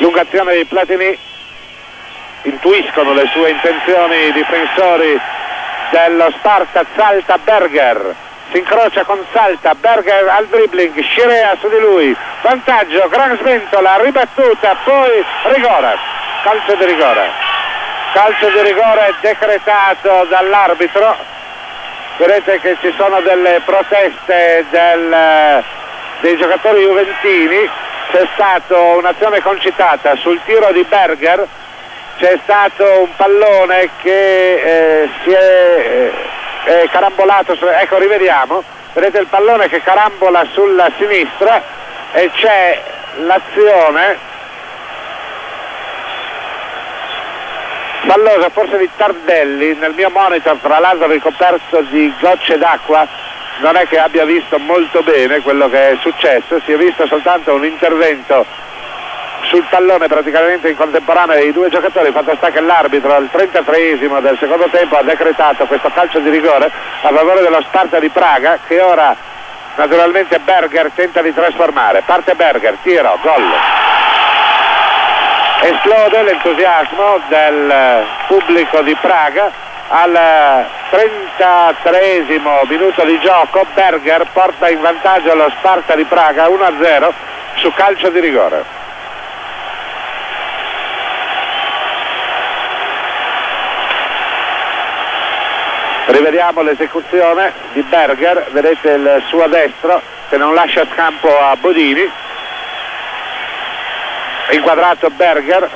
lunga azione di Platini. Intuiscono le sue intenzioni i difensori dello Sparta Salta Berger si incrocia con Salta Berger al dribbling. Scirea su di lui. Vantaggio gran sventola ribattuta poi rigore. Calcio di rigore. Calcio di rigore decretato dall'arbitro. Vedete che ci sono delle proteste del, dei giocatori juventini c'è stata un'azione concitata. Sul tiro di Berger c'è stato un pallone che eh, si è, eh, carambolato, su, ecco rivediamo, vedete il pallone che carambola sulla sinistra e c'è l'azione fallosa forse di Tardelli, nel mio monitor tra l'altro ricoperto di gocce d'acqua, non è che abbia visto molto bene quello che è successo, si è visto soltanto un intervento sul pallone praticamente in contemporanea dei due giocatori, fatto sta che l'arbitro al 33esimo del secondo tempo ha decretato questo calcio di rigore a favore dello Sparta di Praga che ora naturalmente Berger tenta di trasformare. Parte Berger, tiro, gol. Esplode l'entusiasmo del pubblico di Praga al 33 minuto di gioco Berger porta in vantaggio lo Sparta di Praga 1-0 su calcio di rigore. Rivediamo l'esecuzione di Berger, vedete il suo destro che non lascia scampo a Bodini. Inquadrato Berger,